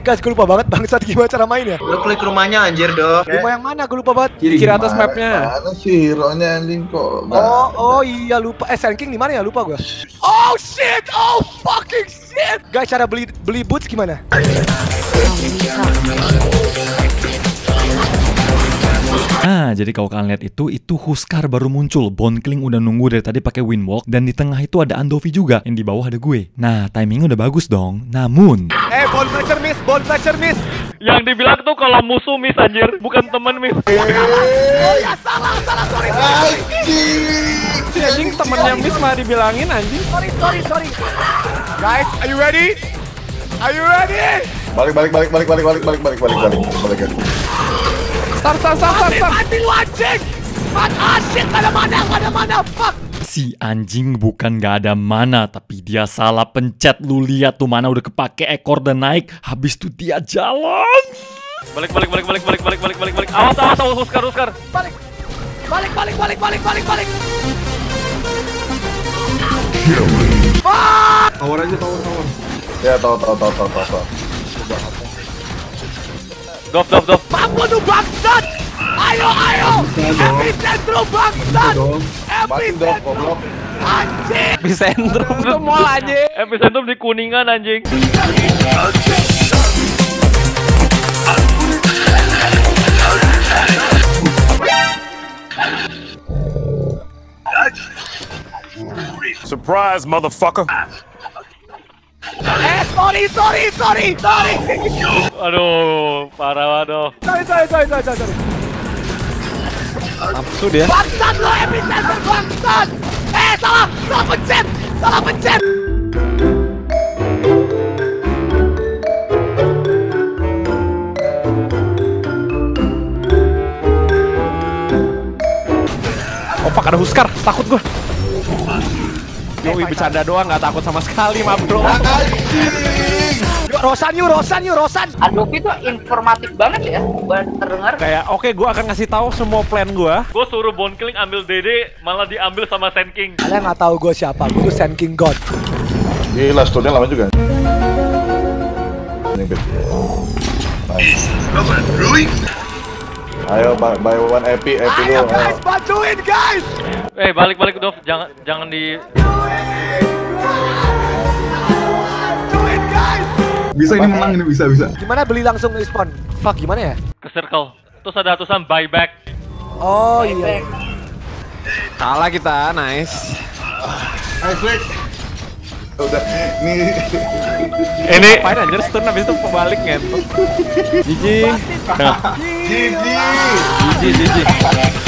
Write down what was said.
guys, gue lupa banget bangsat gimana cara mainnya. Lu klik rumahnya anjir dong. Rumah yang mana? Gue lupa banget. Kiri, kiri atas mapnya. Mana sih hero-nya anjing kok? Oh, oh iya lupa. Eh, Sand King di mana ya? Lupa gue. Oh shit! Oh fucking shit! Guys, cara beli beli boots gimana? Nah, jadi kalau kalian lihat itu, itu Huskar baru muncul. Bonkling udah nunggu dari tadi pakai windwalk dan di tengah itu ada Andovi juga, yang di bawah ada gue. Nah, timingnya udah bagus dong. Namun, Eh, ball Fletcher miss, ball Fletcher miss. Yang dibilang tuh kalau musuh miss anjir, bukan temen miss. Oh ya salah, salah, sorry, sorry, Si anjing temennya Miss malah dibilangin anjing. sorry, sorry, sorry. Guys, are you ready? Are you ready? Balik balik balik balik balik balik balik balik balik balik balik balik. Sar, sar, sar, sar, sar. Mati lu anjing. Mat, ah shit, ada mana, ada mana, fuck. Si anjing bukan gak ada mana, tapi dia salah pencet. Lu lihat tuh mana udah kepake ekor dan naik. Habis tuh dia jalan. Balik, balik, balik, balik, balik, balik, balik, balik. Awas, awas, awas, Oscar, Oscar. Balik, balik, balik, balik, balik, balik, balik. Tower aja, tower, tower. Ya, tower, tower, tower, tower, tower. Tahu. Dov dov dov. Mampus lu bangsat! Ayo, ayo! Epicentrum bangsat! Mati drop Epicentrum! goblok. Anjing! Epicentrum tuh mall aja. Epicentrum di kuningan anjing. Surprise, motherfucker. Sorry, sorry, sorry, sorry! Aduh, parah aduh. Sorry, sorry, sorry, sorry, sorry, sorry. Nafsu dia. Bangsat lu, epicentrum bangsat! Eh, salah! Salah pencet! Salah pencet! Oh fuck ada Huskar, takut gua. Yoi bercanda doang, nggak takut sama sekali, ma bro. Rosan yuk, Rosan yuk, Rosan! Adobe itu informatif banget ya buat terdengar. Kayak oke, gua akan ngasih tahu semua plan gua. Gue suruh Bonkling ambil Dede, malah diambil sama Sand King. Kalian nggak tahu gue siapa, gue tuh Sand King God. Gila, stone lama juga. Ayo, buy, buy one epi, epi Ayo guys, ayo. bantuin guys! Eh balik balik Dov, jangan jangan di! Bisa ini menang ini bisa bisa. Gimana beli langsung respawn? Fuck, gimana ya? ke circle. Terus ada tulisan buyback. Oh iya. Kalah kita, nice. Nice, Flex. Udah, nih. Ini Apain anjir stun habis itu pebalik ngentot. GG. Gigi. GG, GG.